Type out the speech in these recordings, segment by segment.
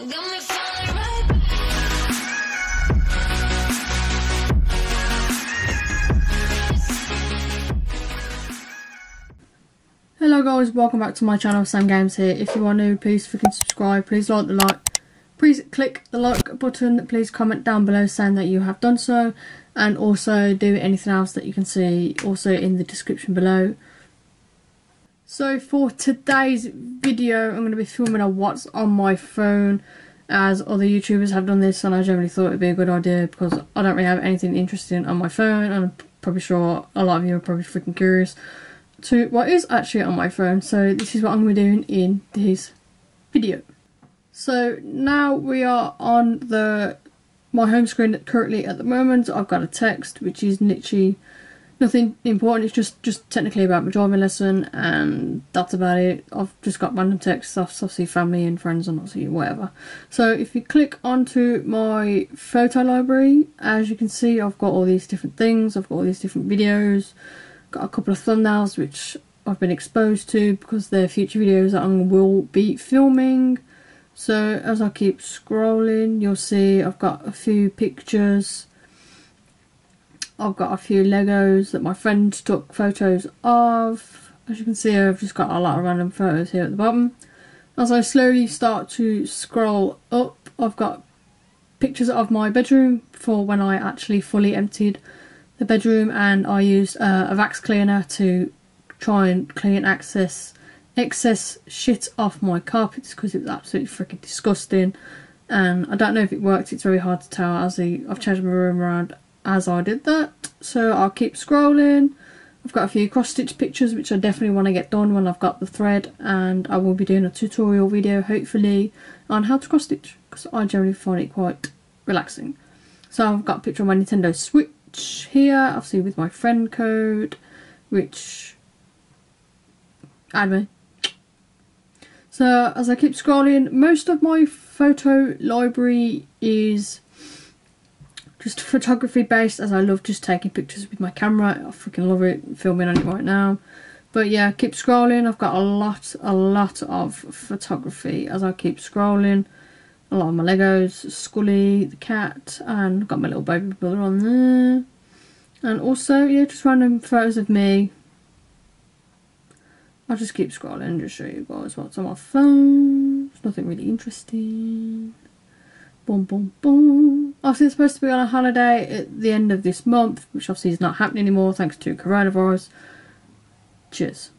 Hello guys, welcome back to my channel, Sam Games here. If you are new, please freaking subscribe, please like the like, please click the like button, please comment down below saying that you have done so, and also do anything else that you can see also in the description below. So for today's video, I'm going to be filming a what's on my phone, as other YouTubers have done this, and I generally thought it would be a good idea because I don't really have anything interesting on my phone, and I'm probably sure a lot of you are probably freaking curious to what is actually on my phone. So this is what I'm going to be doing in this video. So now we are on the my home screen currently at the moment. I've got a text which is literally nothing important. It's just just technically about my driving lesson and that's about it. I've just got random texts off obviously family and friends and obviously whatever. So if you click onto my photo library, as you can see, I've got all these different things. I've got all these different videos got a couple of thumbnails which I've been exposed to because they're future videos that I will be filming. So as I keep scrolling, you'll see I've got a few pictures. I've got a few Legos that my friend took photos of. As you can see, I've just got a lot of random photos here at the bottom. As I slowly start to scroll up, I've got pictures of my bedroom for when I actually fully emptied the bedroom and I used uh, a Vax cleaner to try and clean access excess shit off my carpets because it was absolutely freaking disgusting and I don't know if it worked it's very hard to tell as I've changed my room around as I did that. So I'll keep scrolling. I've got a few cross stitch pictures which I definitely want to get done when I've got the thread and I will be doing a tutorial video hopefully on how to cross stitch because I generally find it quite relaxing. So I've got a picture of my Nintendo Switch here, obviously with my friend code, which add me. So as I keep scrolling, most of my photo library is just photography based as I love just taking pictures with my camera. I freaking love it, filming on it right now. But yeah, keep scrolling. I've got a lot, a lot of photography as I keep scrolling a lot of my Legos, Scully, the cat, and got my little baby brother on there. And also, yeah, just random photos of me. I'll just keep scrolling and just show you guys what's on my phone. It's nothing really interesting. Boom, boom, boom. Obviously, it's supposed to be on a holiday at the end of this month, which obviously is not happening anymore thanks to coronavirus. Cheers.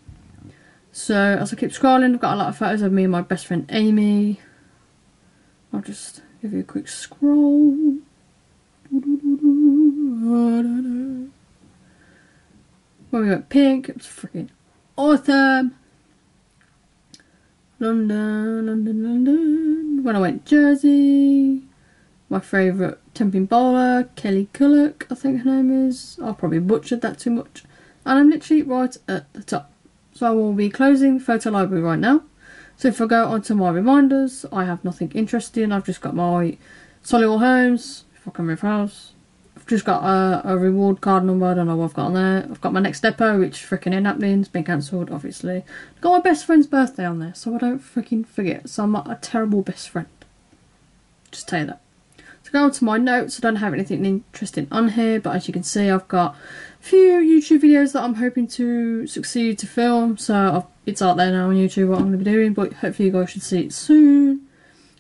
So, as I keep scrolling, I've got a lot of photos of me and my best friend Amy. I'll just give you a quick scroll. When we went pink, it was freaking awesome. London, London, London. When I went Jersey, my favourite temping bowler, Kelly Culloch, I think her name is. I've probably butchered that too much. And I'm literally right at the top. So I will be closing photo library right now. So if I go onto my reminders, I have nothing interesting. I've just got my Solihull Homes, if I can move house. I've just got a, a reward card number, I don't know what I've got on there. I've got my next depot, which freaking ain't happening, it's been cancelled, obviously. I've got my best friend's birthday on there, so I don't freaking forget. So I'm not a terrible best friend. Just tell you that. To go to my notes, I don't have anything interesting on here, but as you can see, I've got a few YouTube videos that I'm hoping to succeed to film. So I've, it's out there now on YouTube what I'm going to be doing, but hopefully you guys should see it soon.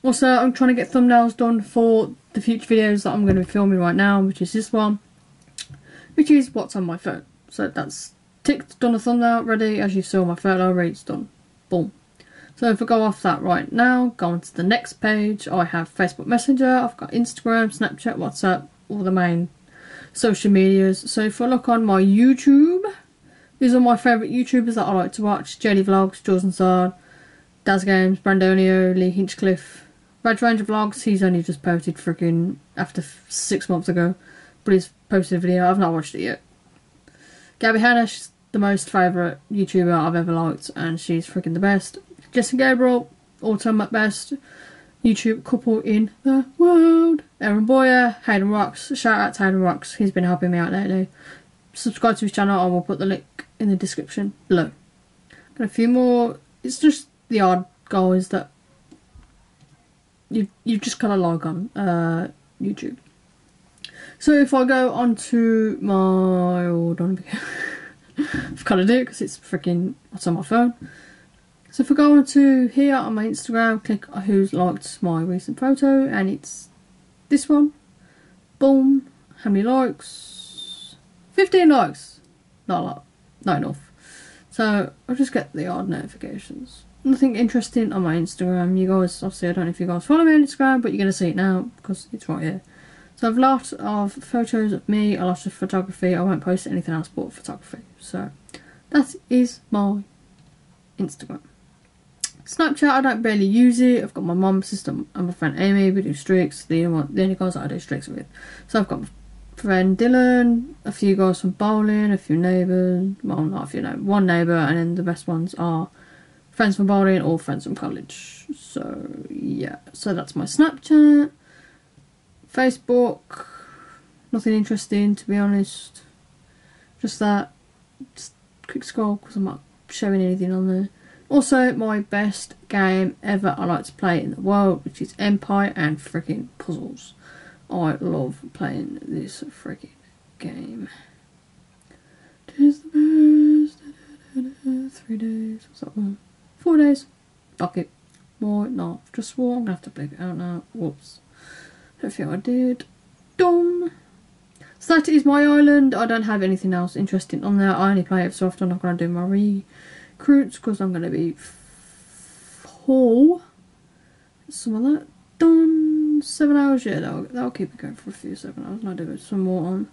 Also, I'm trying to get thumbnails done for the future videos that I'm going to be filming right now, which is this one, which is what's on my phone. So that's ticked, done a thumbnail, ready. As you saw, my photo it's done. Boom. So if I go off that right now, go on to the next page, I have Facebook Messenger, I've got Instagram, Snapchat, WhatsApp, all the main social medias. So if I look on my YouTube, these are my favourite YouTubers that I like to watch. Jelly Vlogs, Jaws and Sword, Daz Games, Brandonio, Lee Hinchcliffe, Red Ranger Vlogs, he's only just posted freaking after six months ago. But he's posted a video, I've not watched it yet. Gabbie Hanna, she's the most favourite YouTuber I've ever liked and she's freaking the best. And Gabriel, all time at best. YouTube couple in the world. Aaron Boyer, Hayden Rocks. Shout out to Hayden Rocks, he's been helping me out lately. Subscribe to his channel, I will put the link in the description below. Got a few more, it's just the odd guys that you you just got to log on uh, YouTube. So if I go onto my hold on, I've got to do it because it's freaking what's on my phone. So if I go on to here on my Instagram, click who's liked my recent photo, and it's this one. Boom. How many likes? 15 likes. Not a lot. Not enough. So I'll just get the odd notifications. Nothing interesting on my Instagram. You guys, obviously, I don't know if you guys follow me on Instagram, but you're going to see it now because it's right here. So I've a lot of photos of me, a lot of photography. I won't post anything else but photography. So that is my Instagram. Snapchat, I don't barely use it. I've got my mum, sister, and my friend Amy. We do streaks. The only, one, the only guys that I do streaks with. So I've got my friend Dylan, a few guys from bowling, a few neighbours. Well, not a few, no, one neighbour, and then the best ones are friends from bowling or friends from college. So yeah, so that's my Snapchat. Facebook, nothing interesting to be honest. Just that, just quick scroll because I'm not showing anything on there. Also, my best game ever I like to play in the world, which is Empire and freaking puzzles. I love playing this freaking game. Tis the best. Three days. What's that one? Four days. Fuck it. More not. Just swore. I'm gonna have to bleep it out now. Whoops. Don't think I did. Dumb. So that is my island. I don't have anything else interesting on there. I only play it so often. I'm not gonna do my recruits because I'm gonna be full. Some of that done. Seven hours. Yeah, that'll, that'll keep it going for a few seven hours. And I'll do some more on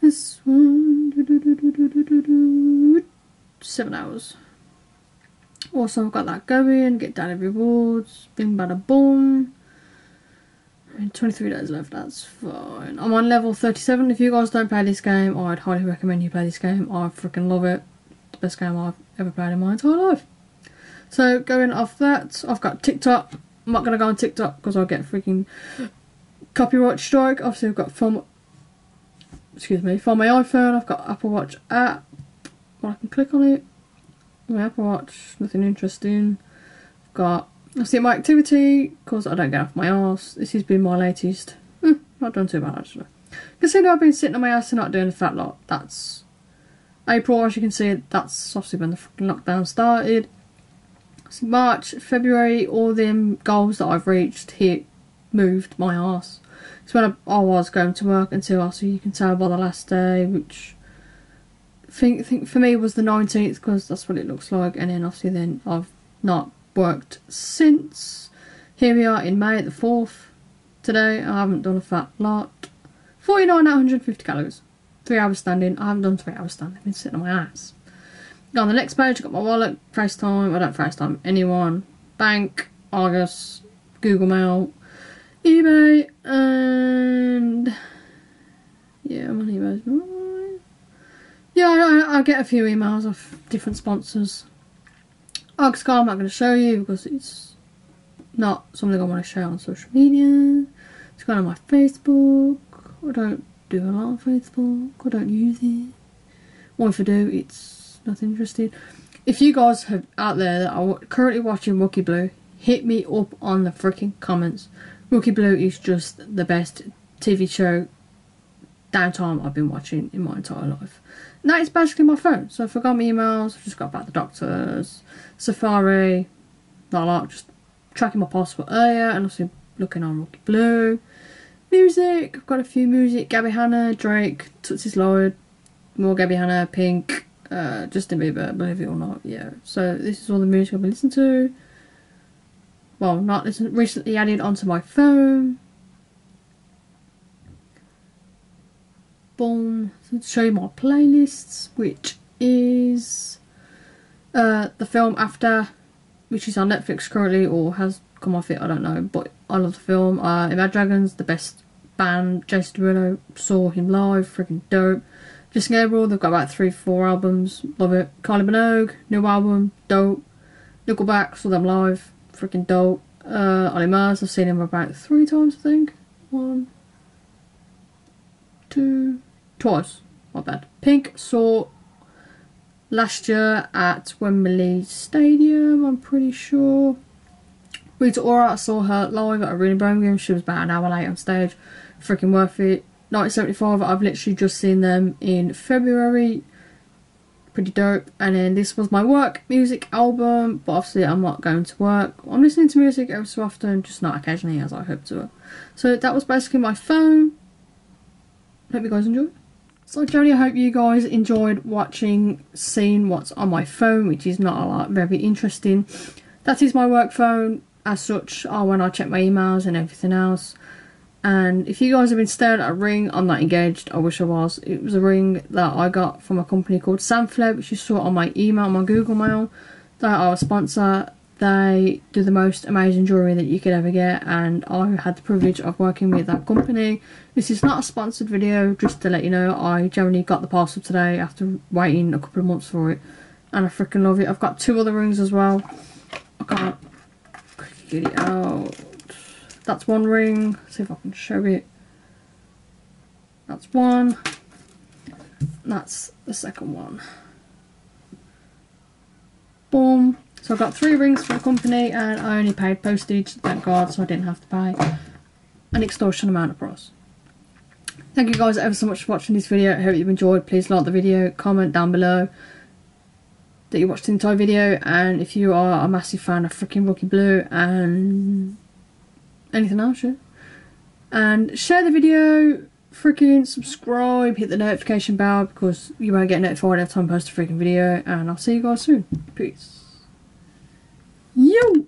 this one. Seven hours. Also, I've got that going. Get daily rewards. Bing bada boom. And 23 days left, that's fine. I'm on level 37. If you guys don't play this game, I'd highly recommend you play this game. I freaking love it. The best game I've ever played in my entire life. So, going off that, I've got TikTok. I'm not going to go on TikTok because I'll get freaking copyright strike. Obviously, I've got from, excuse me, for my iPhone, I've got Apple Watch app. Well, I can click on it. My Apple Watch, nothing interesting. I've got see my activity because I don't get off my arse. This has been my latest. Hmm, not done too bad actually. Considering I've been sitting on my ass and not doing a fat lot, that's April as you can see, that's obviously when the fucking lockdown started. So March, February, all them goals that I've reached here moved my arse. It's when I, I was going to work until also you can tell by the last day, which think think for me was the 19th because that's what it looks like, and then obviously then I've not worked since. Here we are in May the 4th. Today I haven't done a fat lot. 49 out 150 calories. Three hours standing. I haven't done three hours standing. I've been sitting on my ass. On the next page, I've got my wallet, FaceTime. I don't FaceTime anyone. Bank, Argos, Google Mail, eBay, and yeah, I'm on. Yeah, I, I get a few emails of different sponsors. Argscar I'm not going to show you because it's not something I want to share on social media. It's gone on my Facebook. I don't do a lot on Facebook. I don't use it. Or if I do, it's not interesting. If you guys have out there that are currently watching Rookie Blue, hit me up on the freaking comments. Rookie Blue is just the best TV show downtime I've been watching in my entire life. And that is basically my phone. So I forgot my emails, I've just got about the doctors, Safari, a lot, just tracking my passport earlier and also looking on Rookie Blue. Music, I've got a few music, Gabbie Hanna, Drake, Tootsie's Lloyd, more Gabbie Hanna, Pink, uh, Justin Bieber, believe it or not, yeah. So this is all the music I've been listening to. Well, not listen, recently added onto my phone. Boom. So show you my playlists, which is uh, the film After, which is on Netflix currently or has come off it, I don't know. But I love the film. Uh, Imagine Dragons, the best band. Jason Derulo, saw him live, freaking dope. Justin Gabriel, they've got about three, four albums. Love it. Kylie Minogue, new album, dope. Nickelback, saw them live, freaking dope. Uh, Olly Murs, I've seen him about three times, I think. One, two, twice. Not bad. Pink saw last year at Wembley Stadium, I'm pretty sure. Rita Ora, I saw her live at Arena Birmingham. She was about an hour late on stage. Freaking worth it. 1975, I've literally just seen them in February. Pretty dope. And then this was my work music album, but obviously I'm not going to work. I'm listening to music every so often, just not occasionally as I hope to. So that was basically my phone. Hope you guys enjoyed. So generally, I hope you guys enjoyed watching, seeing what's on my phone, which is not a lot, very interesting. That is my work phone as such, or when I check my emails and everything else. And if you guys have been staring at a ring, I'm not engaged. I wish I was. It was a ring that I got from a company called Samfleb, which you saw on my email, my Google mail. They are a sponsor. They do the most amazing jewellery that you could ever get, and I had the privilege of working with that company. This is not a sponsored video, just to let you know. I generally got the parcel today after waiting a couple of months for it, and I freaking love it. I've got two other rings as well. I can't it out. That's one ring. see if I can show it. That's one. That's the second one. Boom. So I've got three rings for the company and I only paid postage, thank God, so I didn't have to pay an extortion amount of price. Thank you guys ever so much for watching this video. I hope you've enjoyed. Please like the video, comment down below that you watched the entire video and if you are a massive fan of freaking Rookie Blue and anything else, yeah. And share the video, freaking subscribe, hit the notification bell because you won't get notified every time I post a freaking video and I'll see you guys soon. Peace. Yo!